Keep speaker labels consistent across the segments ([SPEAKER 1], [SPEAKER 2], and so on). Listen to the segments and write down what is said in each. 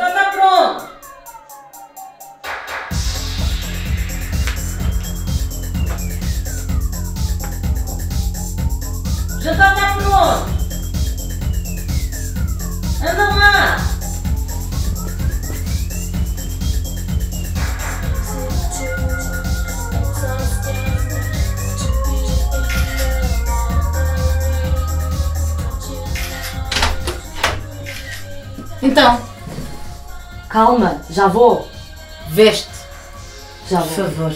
[SPEAKER 1] Então tá pronto. já tá, tá pronto. Anda lá.
[SPEAKER 2] Então,
[SPEAKER 1] Calma, já vou!
[SPEAKER 2] veste,
[SPEAKER 1] Já
[SPEAKER 2] por
[SPEAKER 1] vou.
[SPEAKER 2] favor.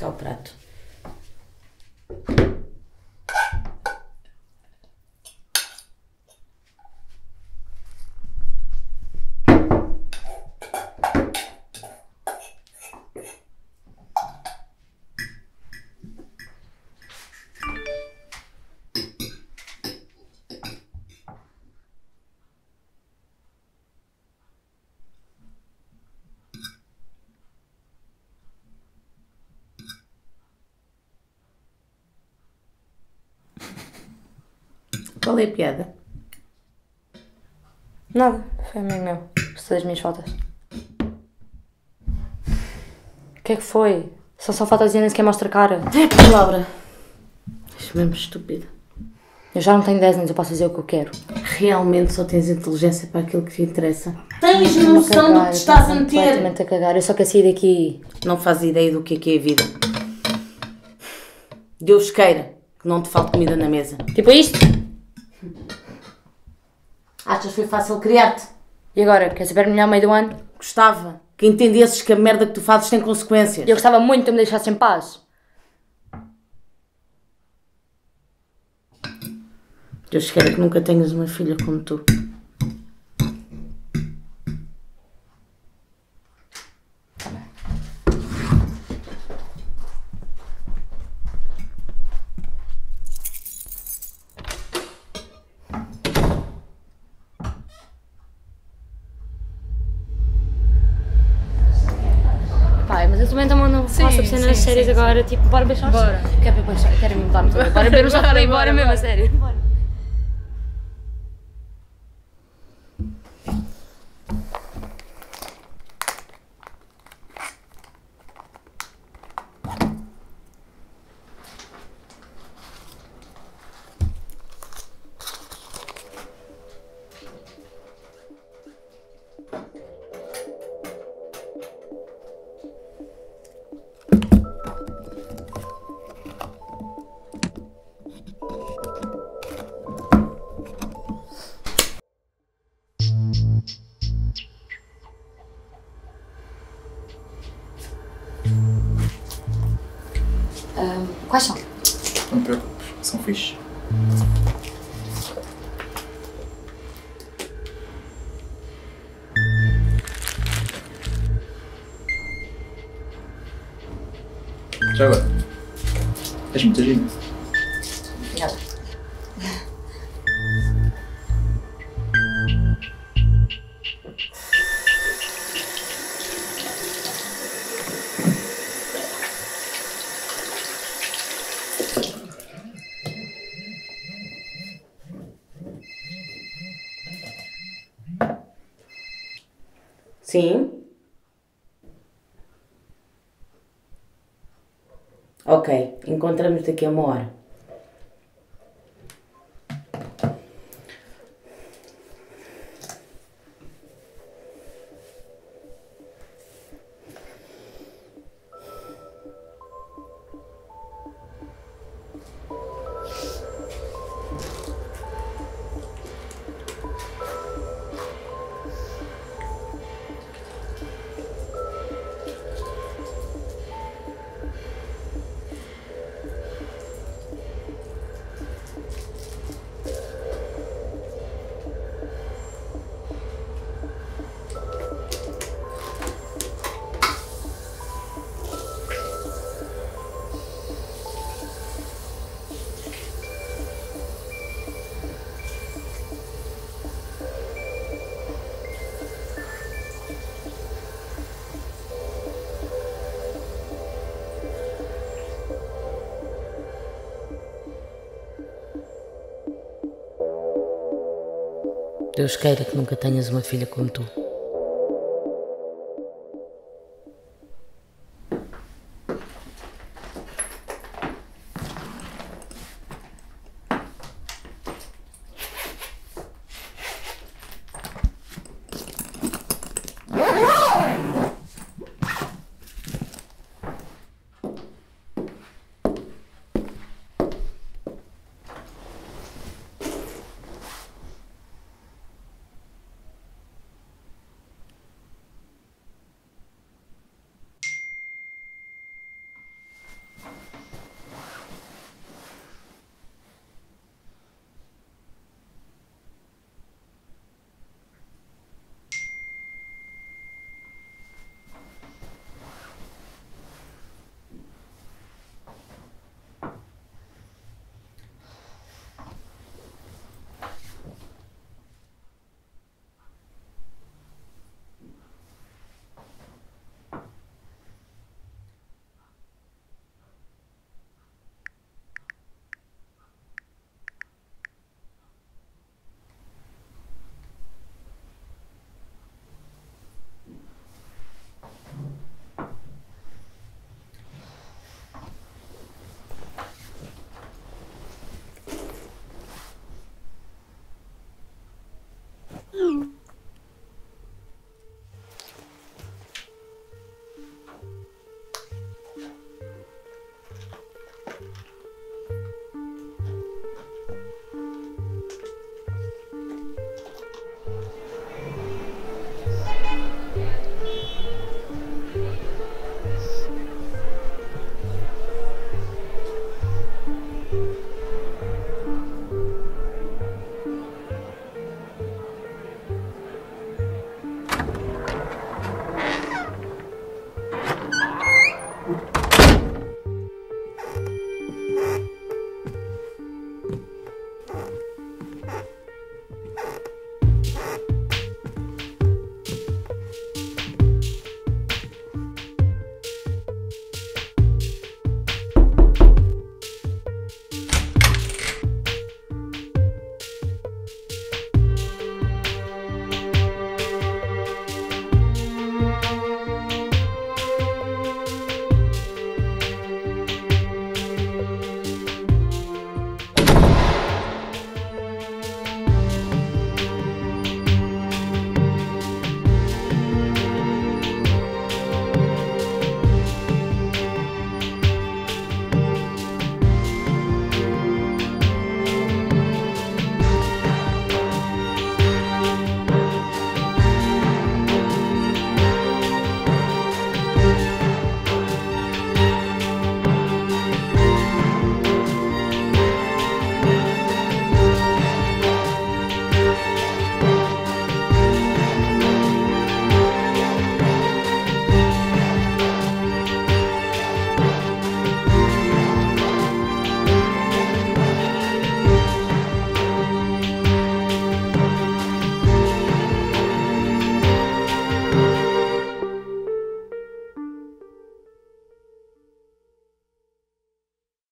[SPEAKER 1] Dá cá o prato.
[SPEAKER 2] Qual é a piada?
[SPEAKER 3] Nada, foi amigo meu. Gostou das minhas fotos. O que é que foi? Só só fotos e nem sequer mostra a cara.
[SPEAKER 2] É, Laura. És mesmo estúpida.
[SPEAKER 3] Eu já não tenho 10 anos, eu posso fazer o que eu quero.
[SPEAKER 2] Realmente só tens inteligência para aquilo que te interessa.
[SPEAKER 1] Tens noção do que te estás a meter?
[SPEAKER 3] completamente a cagar. Eu só quero sair daqui.
[SPEAKER 2] Não fazes ideia do que é que é a vida. Deus queira que não te falte comida na mesa.
[SPEAKER 3] Tipo isto?
[SPEAKER 2] Achas que foi fácil criar-te?
[SPEAKER 3] E agora? Quer saber melhor meio do ano?
[SPEAKER 2] Gostava que entendesses que a merda que tu fazes tem consequências.
[SPEAKER 3] Eu gostava muito que me deixasse em paz.
[SPEAKER 2] Deus queira que nunca tenhas uma filha como tu.
[SPEAKER 3] Não faço
[SPEAKER 4] Sim,
[SPEAKER 3] cenas
[SPEAKER 4] sim,
[SPEAKER 3] agora. Tipo, bora beijar
[SPEAKER 4] Bora.
[SPEAKER 3] Quero beber beijar, quero me mudar muito. Bora beber
[SPEAKER 4] Bora,
[SPEAKER 3] falei,
[SPEAKER 4] bora,
[SPEAKER 3] mesmo, a sério. Bora.
[SPEAKER 5] Preocupes, são fixe. Já agora. És
[SPEAKER 2] Sim? Ok, encontramos daqui a uma hora. Deus queira que nunca tenhas uma filha como tu.